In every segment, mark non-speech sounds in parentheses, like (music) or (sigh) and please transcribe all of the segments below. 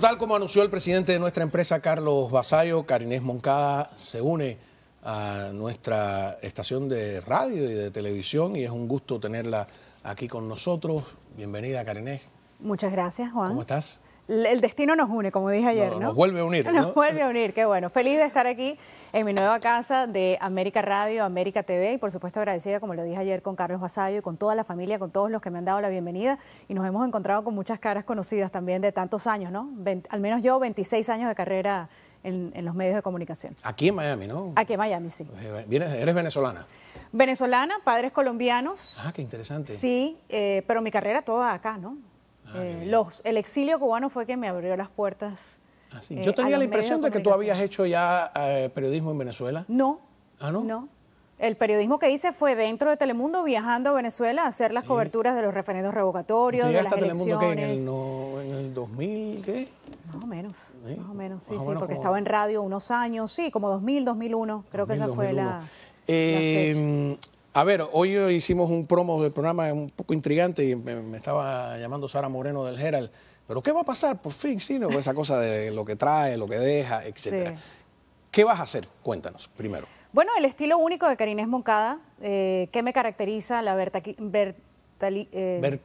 Tal como anunció el presidente de nuestra empresa, Carlos Basayo, Carinés Moncada se une a nuestra estación de radio y de televisión y es un gusto tenerla aquí con nosotros. Bienvenida, Carinés. Muchas gracias, Juan. ¿Cómo estás? El destino nos une, como dije ayer, ¿no? Nos vuelve a unir. (laughs) Nos vuelve a unir, qué bueno. Feliz de estar aquí en mi nueva casa de América Radio, América TV y por supuesto agradecida, como lo dije ayer, con Carlos Basayo y con toda la familia, con todos los que me han dado la bienvenida y nos hemos encontrado con muchas caras conocidas también de tantos años, ¿no? al menos yo, 26 años de carrera en, los medios de comunicación. Aquí en Miami, ¿no? Aquí en Miami, sí. Eh, ¿Eres venezolana? Venezolana, padres colombianos. Ah, qué interesante. Sí, eh, pero mi carrera toda acá, ¿no? Ah, eh, los, el exilio cubano fue que me abrió las puertas. Ah, Yo eh, tenía la impresión de, que tú habías hecho ya eh, periodismo en Venezuela. No. ¿Ah, no? No. El periodismo que hice fue dentro de Telemundo, viajando a Venezuela a hacer las coberturas de los referendos revocatorios, de las elecciones. ¿En el, ¿En el 2000 qué? Más o menos, más o menos, sí, sí, porque estaba en radio unos años, sí, como 2000, 2001, creo que esa fue la, eh, a ver, hoy hicimos un promo del programa un poco intrigante y me, estaba llamando Sara Moreno del Herald. Pero ¿qué va a pasar? Por fin, sí, ¿no? esa cosa de lo que trae, lo que deja, etcétera. ¿Qué vas a hacer? Cuéntanos primero. Bueno, el estilo único de Karinés Moncada, eh, ¿qué me caracteriza? La eh,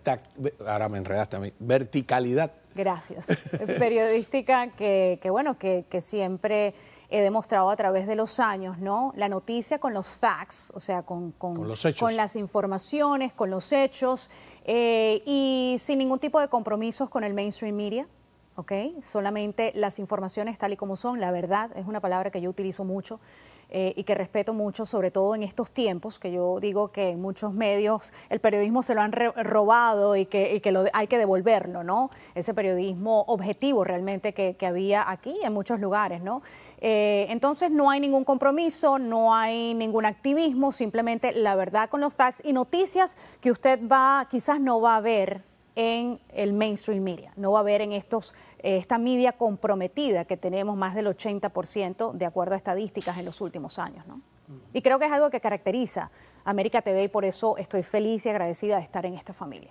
ahora me enredaste a mí. Verticalidad. Gracias. (laughs) Periodística que, que bueno, que, que siempre he demostrado a través de los años, ¿no? La noticia con los facts, o sea, con, con, las informaciones, con los hechos, eh, y sin ningún tipo de compromisos con el mainstream media. ¿ok? Solamente las informaciones tal y como son, la verdad es una palabra que yo utilizo mucho. Eh, y que respeto mucho, sobre todo en estos tiempos, que yo digo que en muchos medios el periodismo se lo han robado y que, lo, hay que devolverlo, ¿no? Ese periodismo objetivo realmente que, había aquí en muchos lugares, ¿no? Eh, entonces no hay ningún compromiso, no hay ningún activismo, simplemente la verdad con los facts y noticias que usted va, quizás no va a ver en el mainstream media, no va a haber en estos, eh, esta media comprometida que tenemos más del 80% de acuerdo a estadísticas en los últimos años. ¿no? Y creo que es algo que caracteriza a América TV y por eso estoy feliz y agradecida de estar en esta familia.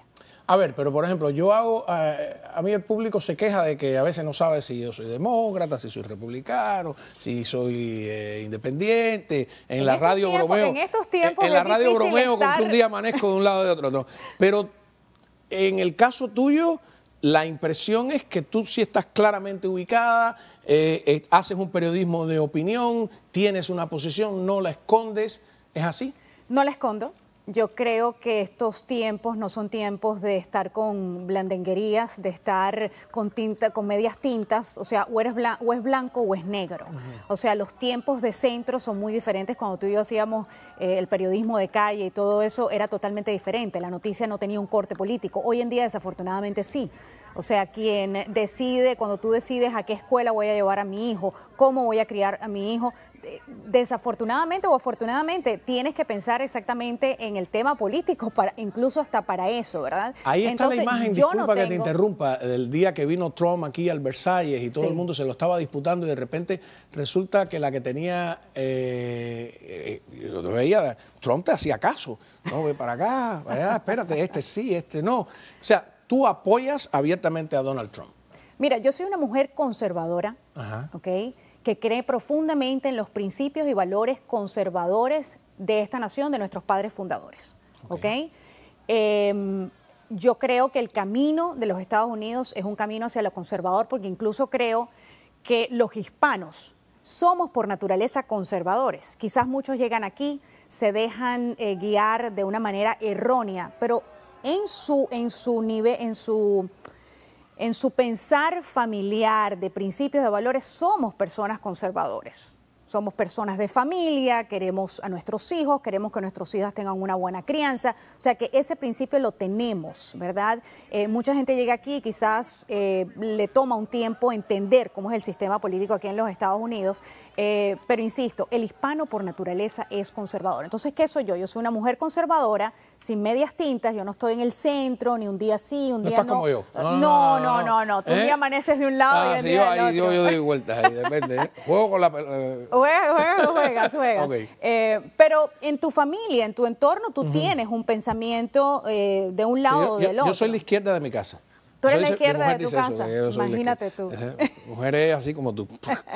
A ver, pero por ejemplo, yo hago, eh, a mí el público se queja de que a veces no sabe si yo soy demócrata, si soy republicano, si soy eh, independiente. En, la radio bromeo. En estos tiempos. En, la radio bromeo, con que un día amanezco de un lado y de otro. No. Pero en el caso tuyo, la impresión es que tú sí estás claramente ubicada, eh, eh, haces un periodismo de opinión, tienes una posición, no la escondes. ¿Es así? No la escondo. Yo creo que estos tiempos no son tiempos de estar con blandenguerías, de estar con tinta, con medias tintas, o sea, o, eres o es blanco o es negro. O sea, los tiempos de centro son muy diferentes. Cuando tú y yo hacíamos eh, el periodismo de calle y todo eso, era totalmente diferente. La noticia no tenía un corte político. Hoy en día, desafortunadamente, sí. O sea, quien decide, cuando tú decides a qué escuela voy a llevar a mi hijo, cómo voy a criar a mi hijo, desafortunadamente o afortunadamente tienes que pensar exactamente en el tema político, para, incluso hasta para eso, ¿verdad? Ahí está la imagen, disculpa que te interrumpa, del día que vino Trump aquí al Versalles y todo el mundo se lo estaba disputando y de repente resulta que la que tenía, eh, eh yo veía, Trump te hacía caso, no, ve para acá, allá, espérate, este sí, este no. O sea, tú apoyas abiertamente a Donald Trump. Mira, yo soy una mujer conservadora, ¿ok? Que cree profundamente en los principios y valores conservadores de esta nación, de nuestros padres fundadores. ¿Ok? Em, yo creo que el camino de los Estados Unidos es un camino hacia lo conservador, porque incluso creo que los hispanos somos por naturaleza conservadores. Quizás muchos llegan aquí, se dejan eh, guiar de una manera errónea, pero en su, en su nivel, en su en su pensar familiar de principios de valores somos personas conservadores somos personas de familia, queremos a nuestros hijos, queremos que nuestros hijos tengan una buena crianza, o sea que ese principio lo tenemos, ¿verdad? Eh, mucha gente llega aquí y quizás eh, le toma un tiempo entender cómo es el sistema político aquí en los Estados Unidos, eh, pero insisto, el hispano por naturaleza es conservador. Entonces, ¿qué soy yo? Yo soy una mujer conservadora, sin medias tintas, yo no estoy en el centro, ni un día sí, un día no. como yo. No, no, no, no, Tú un día amaneces de un lado y el día del otro. Yo, yo doy vueltas ahí, depende. Juego con la Juegas, juegas, juegas, eh, pero en tu familia, en tu entorno, tú tienes un pensamiento eh, de un lado o del otro. Yo soy la izquierda de mi casa. Tú eres la izquierda de tu casa. Imagínate tú. Mujeres así como tú.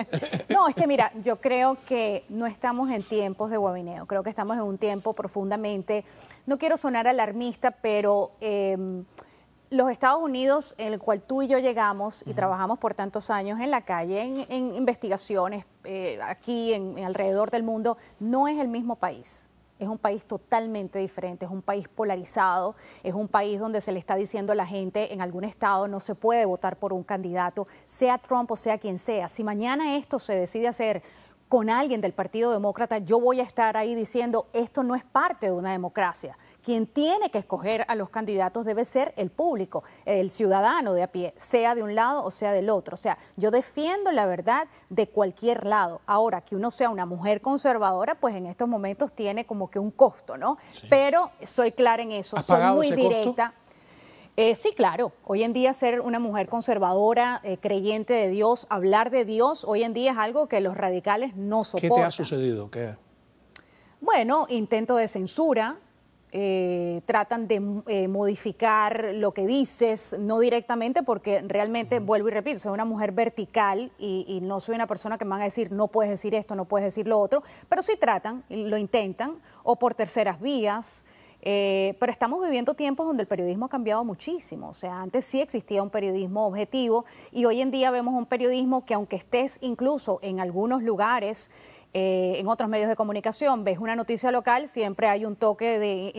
(laughs) no, es que mira, yo creo que no estamos en tiempos de guabineo. Creo que estamos en un tiempo profundamente. No quiero sonar alarmista, pero. Em, los Estados Unidos, en el cual tú y yo llegamos y trabajamos por tantos años en la calle, en, investigaciones eh, aquí, en, alrededor del mundo, no es el mismo país. Es un país totalmente diferente, es un país polarizado, es un país donde se le está diciendo a la gente en algún estado no se puede votar por un candidato, sea Trump o sea quien sea. Si mañana esto se decide hacer con alguien del Partido Demócrata, yo voy a estar ahí diciendo esto no es parte de una democracia quien tiene que escoger a los candidatos debe ser el público, el ciudadano de a pie, sea de un lado o sea del otro. O sea, yo defiendo la verdad de cualquier lado. Ahora, que uno sea una mujer conservadora, pues en estos momentos tiene como que un costo, ¿no? Pero soy clara en eso, soy muy directa. Eh, sí, claro. Hoy en día ser una mujer conservadora, eh, creyente de Dios, hablar de Dios, hoy en día es algo que los radicales no soportan. ¿Qué te ha sucedido? ¿Qué? Bueno, intento de censura, eh, tratan de eh, modificar lo que dices, no directamente, porque realmente, vuelvo y repito, soy una mujer vertical y, no soy una persona que me van a decir no puedes decir esto, no puedes decir lo otro, pero sí tratan, lo intentan, o por terceras vías. Eh, pero estamos viviendo tiempos donde el periodismo ha cambiado muchísimo. O sea, antes sí existía un periodismo objetivo y hoy en día vemos un periodismo que aunque estés incluso en algunos lugares eh, en otros medios de comunicación, ves una noticia local, siempre hay un toque de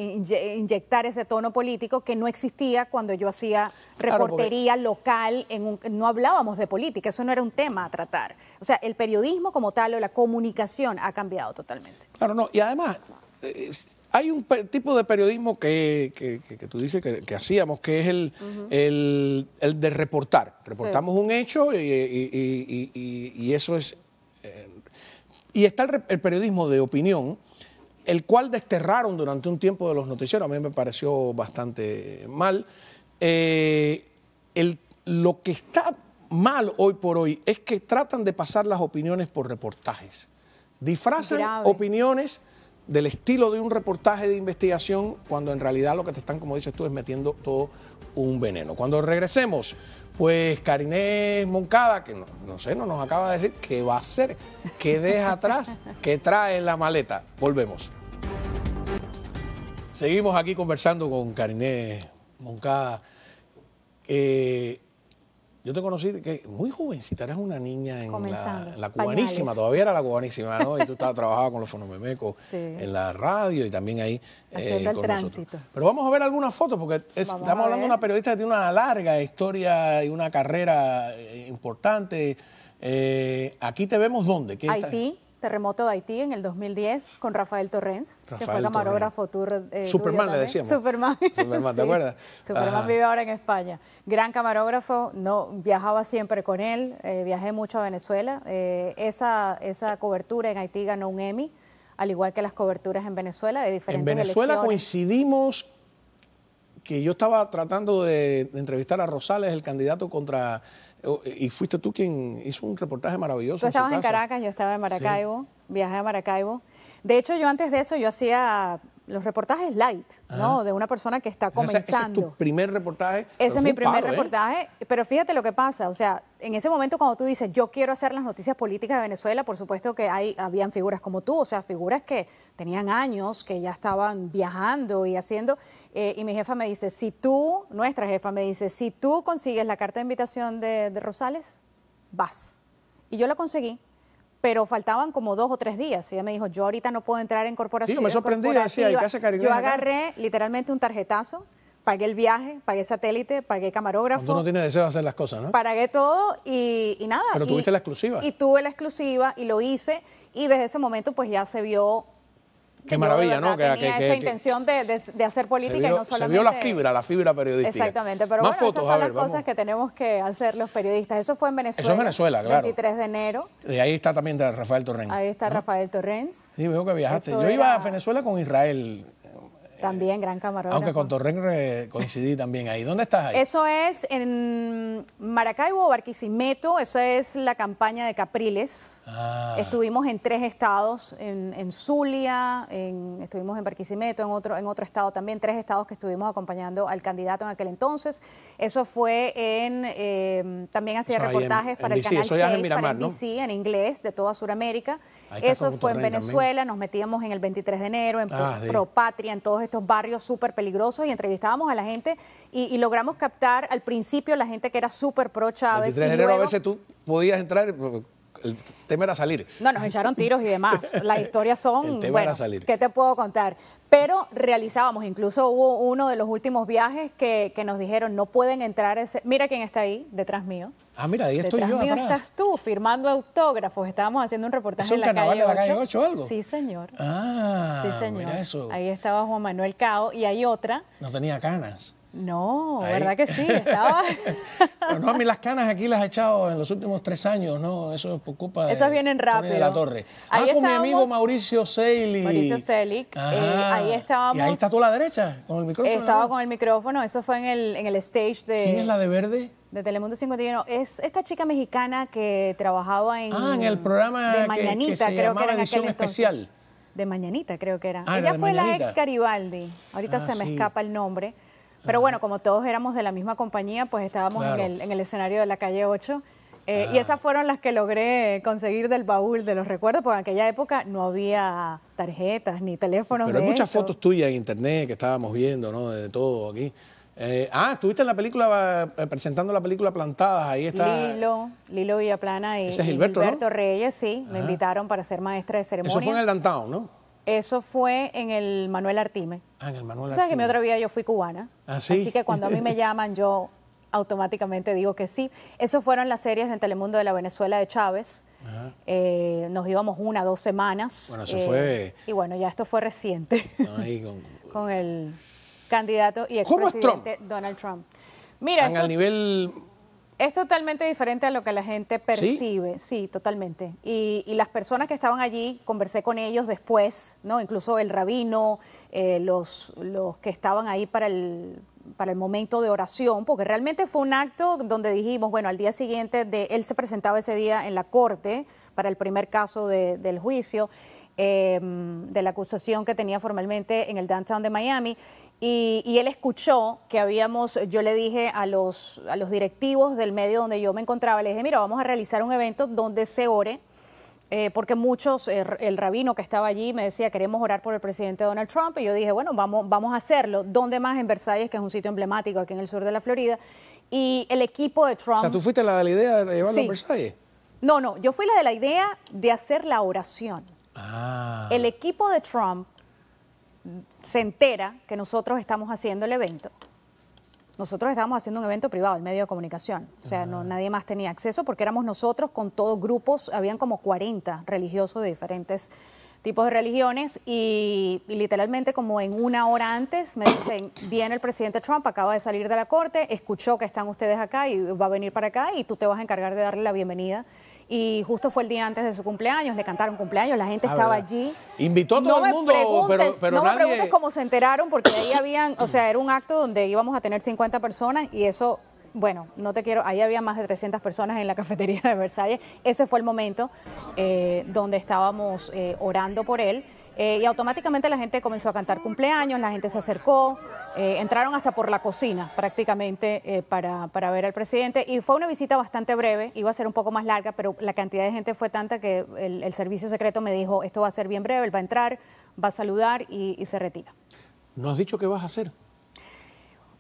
inyectar ese tono político que no existía cuando yo hacía reportería local, en no hablábamos de política, eso no era un tema a tratar. O sea, el periodismo como tal o la comunicación ha cambiado totalmente. Claro, no, y además... Eh, hay un tipo de periodismo que, que, tú dices que, hacíamos, que es el, el, de reportar. Reportamos un hecho y, y, eso es eh, y está el, periodismo de opinión, el cual desterraron durante un tiempo de los noticieros, a mí me pareció bastante mal. Eh, lo que está mal hoy por hoy es que tratan de pasar las opiniones por reportajes. Disfrazan opiniones del estilo de un reportaje de investigación cuando en realidad lo que te están, como dices tú, es metiendo todo un veneno. Cuando regresemos, pues Karinés Moncada, que no, sé, no nos acaba de decir qué va a hacer, qué deja atrás, qué trae en la maleta. Volvemos. Seguimos aquí conversando con Karinés Moncada. Eh, yo te conocí que muy jovencita, eras una niña en la, cubanísima, todavía era la cubanísima, ¿no? Y tú estabas trabajando con los fonomemecos en la radio y también ahí. Eh, Haciendo el tránsito. Pero vamos a ver algunas fotos, porque estamos hablando de una periodista que tiene una larga historia y una carrera eh, importante. Eh, aquí te vemos dónde. Haití terremoto de Haití en el 2010 con Rafael Torrens, que fue camarógrafo tour. Eh, Superman le decíamos. Superman. (laughs) Superman, ¿te acuerdas? Superman vive ahora en España. Gran camarógrafo, no, viajaba siempre con él, eh, viajé mucho a Venezuela. Eh, esa, esa cobertura en Haití ganó un Emmy, al igual que las coberturas en Venezuela de diferentes En Venezuela coincidimos que yo estaba tratando de, entrevistar a Rosales, el candidato contra... Y fuiste tú quien hizo un reportaje maravilloso. Tú estabas en, Caracas, yo estaba en Maracaibo, viajé a Maracaibo. De hecho, yo antes de eso yo hacía los reportajes light, ¿no? De una persona que está comenzando. Ese, es tu primer reportaje. Ese es mi primer ¿eh? reportaje, pero fíjate lo que pasa, o sea, en ese momento cuando tú dices, yo quiero hacer las noticias políticas de Venezuela, por supuesto que hay, habían figuras como tú, o sea, figuras que tenían años, que ya estaban viajando y haciendo, eh, y mi jefa me dice, si tú, nuestra jefa me dice, si tú consigues la carta de invitación de, de Rosales, vas. Y yo la conseguí pero faltaban como dos o tres días. Y ella me dijo, yo ahorita no puedo entrar en corporación. Sí, me sorprendí, decía, Yo agarré literalmente un tarjetazo, pagué el viaje, pagué satélite, pagué camarógrafo. Tú no tienes deseo de hacer las cosas, ¿no? Pagué todo y, nada. Pero tuviste la exclusiva. Y tuve la exclusiva y lo hice. Y desde ese momento pues ya se vio Qué maravilla, ¿no? Que, tenía esa intención de, hacer política y no solamente... Se vio la fibra, la fibra periodística. Exactamente, pero bueno, esas son las cosas que tenemos que hacer los periodistas. Eso fue en Venezuela. Eso en Venezuela, claro. 23 de enero. Y ahí está también Rafael Torrens. Ahí está Rafael Torrens. Sí, veo que viajaste. Yo iba a Venezuela con Israel También, gran camarógrafo. Aunque con Torren coincidí (laughs) también ahí. ¿Dónde estás ahí? Eso es en Maracaibo, Barquisimeto. Eso es la campaña de Capriles. Ah. Estuvimos en tres estados, en, Zulia, en, estuvimos en Barquisimeto, en otro, en otro estado también, tres estados que estuvimos acompañando al candidato en aquel entonces. Eso fue en, eh, también hacía reportajes para el Canal 6, para NBC, en inglés, de toda Sudamérica. Eso fue en Venezuela, nos metíamos en el 23 de enero, en ah, Pro, Patria, en todos estos barrios súper peligrosos y entrevistábamos a la gente y, logramos captar al principio la gente que era súper pro Chávez. El 23 de enero a veces tú podías entrar, el tema era salir. No, nos echaron tiros y demás. (laughs) Las historias son, bueno, ¿qué te puedo contar? Pero realizábamos, incluso hubo uno de los últimos viajes que, nos dijeron, no pueden entrar ese... Mira quién está ahí, detrás mío. Ah, mira, ahí estoy detrás yo mío estás tú, firmando autógrafos. Estábamos haciendo un reportaje en la calle 8. la calle 8 o algo? Sí, señor. Ah, sí, señor. Mira eso. Ahí estaba Juan Manuel Cao y hay otra. No tenía canas. No, ¿verdad que sí? Estaba. (laughs) no, a mí las canas aquí las he echado en los últimos tres años, ¿no? Eso es por culpa de. Esas vienen rápido. De la Torre. Ahí ah, con mi amigo Mauricio Selig. Mauricio Selig. Eh, ahí estábamos. Y ahí está tú a la derecha, con el micrófono. Estaba con el micrófono, eso fue en el, en el stage de. ¿Quién es la de verde? De Telemundo 51. Es esta chica mexicana que trabajaba en. Ah, en el programa. De Mañanita, creo que era en aquel especial. De Mañanita, creo que era. Ah, Ella fue la ex Garibaldi. Ahorita ah, se me escapa el nombre. Pero bueno, como todos éramos de la misma compañía, pues estábamos en, el, en, el, escenario de la calle 8. Eh, y esas fueron las que logré conseguir del baúl de los recuerdos, porque en aquella época no había tarjetas ni teléfonos. Pero hay muchas fotos tuyas en internet que estábamos viendo, ¿no? De todo aquí. Eh, ah, estuviste en la película, eh, presentando la película Plantadas, ahí está. Lilo, Lilo Villaplana y, Ese es Gilberto, Reyes, sí, me invitaron para ser maestra de ceremonia. Eso fue en el Downtown, ¿no? Eso fue en el Manuel Artime. Ah, en el Manuel Artime. O sea, que mi otra vida yo fui cubana. ¿Ah, sí? Así que cuando a mí me (laughs) llaman, yo automáticamente digo que sí. Eso fueron las series en Telemundo de la Venezuela de Chávez. Eh, nos íbamos una, dos semanas. Bueno, eso fue... Eh, y bueno, ya esto fue reciente. Ahí con... (laughs) con... el candidato y expresidente Donald Trump. Mira, esto... al nivel es totalmente diferente a lo que la gente percibe, sí, totalmente. Y, las personas que estaban allí, conversé con ellos después, ¿no? Incluso el rabino, eh, los, los que estaban ahí para el, para el momento de oración, porque realmente fue un acto donde dijimos, bueno, al día siguiente de él se presentaba ese día en la corte para el primer caso del juicio. Em, de la acusación que tenía formalmente en el downtown de Miami y, él escuchó que habíamos, yo le dije a los, a los directivos del medio donde yo me encontraba, le dije, mira, vamos a realizar un evento donde se ore, eh, porque muchos, el, rabino que estaba allí me decía, queremos orar por el presidente Donald Trump, y yo dije, bueno, vamos, vamos a hacerlo. ¿Dónde más? En Versalles, que es un sitio emblemático aquí en el sur de la Florida. Y el equipo de Trump... O sea, ¿tú fuiste la de la idea de llevarlo a Versalles? No, no, yo fui la de la idea de hacer la oración. Ah. El equipo de Trump se entera que nosotros estamos haciendo el evento, nosotros estábamos haciendo un evento privado, el medio de comunicación. O sea, no, nadie más tenía acceso porque éramos nosotros con todos grupos, habían como 40 religiosos de diferentes tipos de religiones y, literalmente como en una hora antes me dicen, (coughs) viene el presidente Trump, acaba de salir de la corte, escuchó que están ustedes acá y va a venir para acá y tú te vas a encargar de darle la bienvenida y justo fue el día antes de su cumpleaños, le cantaron cumpleaños, la gente ah, estaba allí. Invitó a todo el mundo, pero, no me preguntes cómo se enteraron, porque ahí habían, o sea, era un acto donde íbamos a tener 50 personas y eso bueno, no te quiero, ahí había más de 300 personas en la cafetería de Versalles. Ese fue el momento eh, donde estábamos eh, orando por él. Eh, y automáticamente la gente comenzó a cantar cumpleaños, la gente se acercó, eh, entraron hasta por la cocina prácticamente eh, para, ver al presidente y fue una visita bastante breve, iba a ser un poco más larga, pero la cantidad de gente fue tanta que el, servicio secreto me dijo, esto va a ser bien breve, él va a entrar, va a saludar y, se retira. ¿No has dicho qué vas a hacer?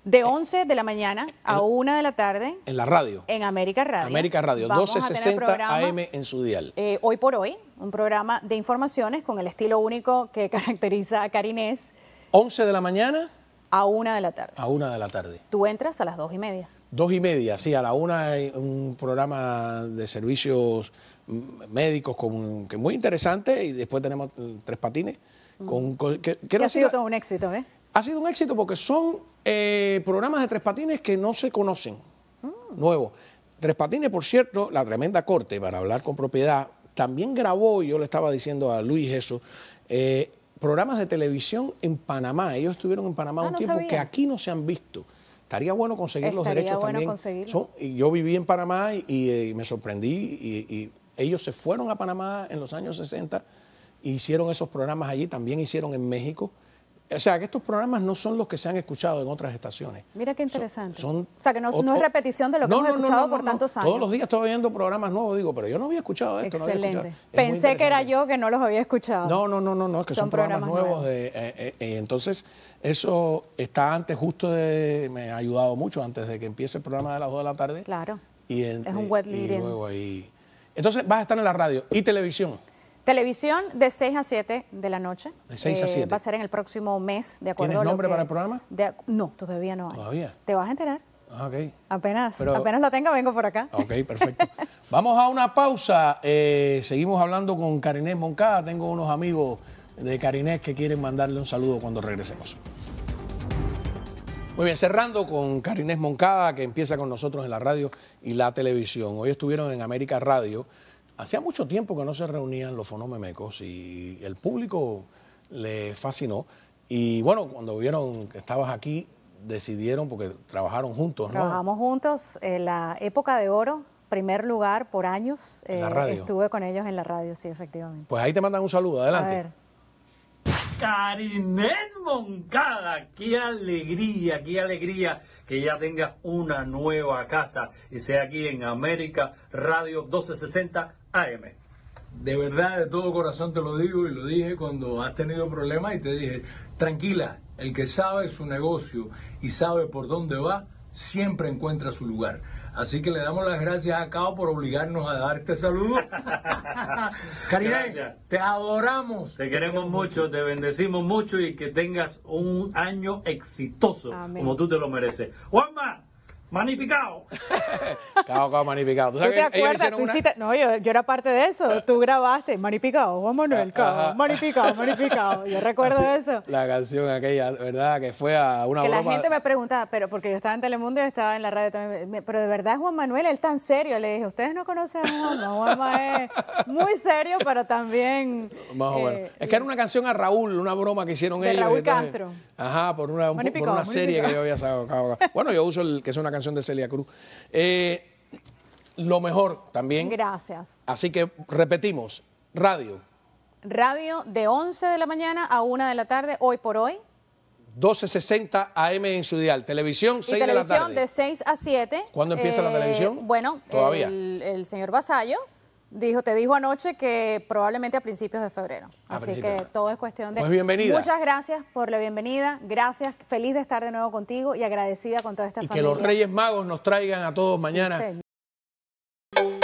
De 11 de la mañana a 1 de la tarde. En la radio. En América Radio. América Radio, 1260 AM en su dial. Eh, hoy por hoy, un programa de informaciones con el estilo único que (laughs) caracteriza a Karinés. 11 de la mañana. A 1 de la tarde. A 1 de la tarde. Tú entras a las 2 y media. Dos y media, sí, a la una hay un programa de servicios médicos con, que es muy interesante y después tenemos tres patines. Con, que, ha sido todo un éxito, ¿eh? Ha sido un éxito porque son eh, programas de tres patines que no se conocen, mm. nuevos. Tres patines, por cierto, la tremenda corte, para hablar con propiedad, también grabó, y yo le estaba diciendo a Luis eso, eh, programas de televisión en Panamá. Ellos estuvieron en Panamá ah, un tiempo que aquí no se han visto. Estaría bueno conseguir los derechos bueno también. y yo viví en Panamá y, eh, me sorprendí y, ellos se fueron a Panamá en los años 60 e hicieron esos programas allí, también hicieron en México. O sea, que estos programas no son los que se han escuchado en otras estaciones. Mira qué interesante. o sea, que no, es repetición de lo que hemos escuchado por tantos años. Todos los días estoy viendo programas nuevos, digo, pero yo no había escuchado esto. Excelente. Pensé que era yo que no los había escuchado. No, no, no, no, no es que son, programas, nuevos. De, eh, eh, eh, entonces, eso está antes, justo de. Me ha ayudado mucho antes de que empiece el programa de las 2 de la tarde. Claro. Y es un wet lead. Y luego ahí. Entonces, vas a estar en la radio y televisión. Televisión de 6 a 7 de la noche. De 6 a 7. Eh, va a ser en el próximo mes, de acuerdo ¿Tienes nombre para el programa? no, todavía no hay. ¿Todavía? ¿Te vas a enterar? Ah, ok. Apenas, apenas lo tenga, vengo por acá. Ok, perfecto. (laughs) Vamos a una pausa. Eh, seguimos hablando con Carinés Moncada. Tengo unos amigos de Carinés que quieren mandarle un saludo cuando regresemos. Muy bien, cerrando con Carinés Moncada, que empieza con nosotros en la radio y la televisión. Hoy estuvieron en América Radio Hacía mucho tiempo que no se reunían los fonomemecos y el público le fascinó. Y bueno, cuando vieron que estabas aquí, decidieron, porque trabajaron juntos, ¿no? Trabajamos juntos en la época de oro, primer lugar por años. ¿En la eh, radio? Estuve con ellos en la radio, sí, efectivamente. Pues ahí te mandan un saludo, adelante. A ver. Carinés Moncada, qué alegría, qué alegría que ya tengas una nueva casa y sea aquí en América Radio 1260 AM. De verdad, de todo corazón te lo digo y lo dije cuando has tenido problemas y te dije, tranquila, el que sabe su negocio y sabe por dónde va, siempre encuentra su lugar. Así que le damos las gracias a Cao por obligarnos a dar este saludo. (laughs) Karina, te adoramos. Te queremos mucho, te bendecimos mucho y que tengas un año exitoso como tú te lo mereces. Juanma, Manipicado. (laughs) cao, cao, manipicado. ¿Tú, te acuerdas? Tú hiciste... No, yo, yo, era parte de eso. Tú grabaste Manipicado, Juan Manuel, cao, Manipicado, Manipicado. Yo recuerdo eso. La canción aquella, ¿verdad? Que fue a una que la gente me preguntaba, pero porque yo estaba en Telemundo y estaba en la radio también. Pero de verdad, Juan Manuel, él tan serio. Le dije, ustedes no conocen a Juanma. Juanma es muy serio, pero también... Más o menos. Eh, es que era una canción a Raúl, una broma que hicieron de ellos. Raúl Castro. Ajá, por una, por una serie que yo había sacado. Bueno, yo uso el que es una canción de Celia Cruz. Eh, lo mejor también. Gracias. Así que repetimos, radio. Radio de 11 de la mañana a 1 de la tarde, hoy por hoy. 12.60 AM en su dial. Televisión, 6 de la tarde. Televisión de 6 a 7. ¿Cuándo empieza la eh, televisión? Bueno, Todavía. el señor Vasallo Dijo, te dijo anoche que probablemente a principios de febrero. Así que todo es cuestión de... Pues bienvenida. Muchas gracias por la bienvenida. Gracias. Feliz de estar de nuevo contigo y agradecida con toda esta familia. Y que los Reyes Magos nos traigan a todos mañana Thank you.